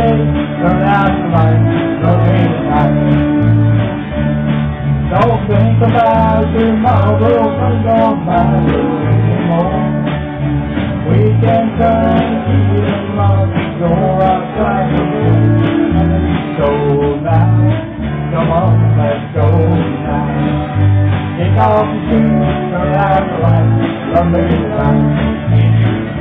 day, turn out the light, wait tonight. Don't think about tomorrow, come on by anymore. We can turn the love, go outside and go now. Come on, let's go now. Take off your shoes, turn out the light, love me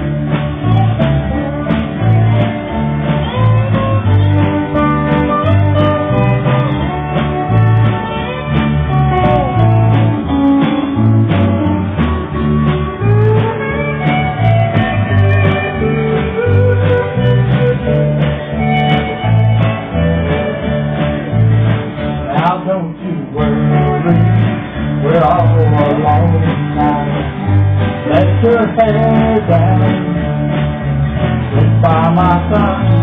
don't you worry, we're all alone now. Let your hair down, sit by my side,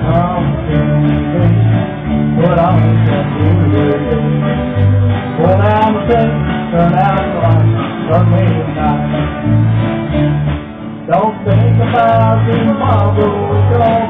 come to me, put on some music. Pull down the tape, turn out the lights, me midnight. Don't think about tomorrow, all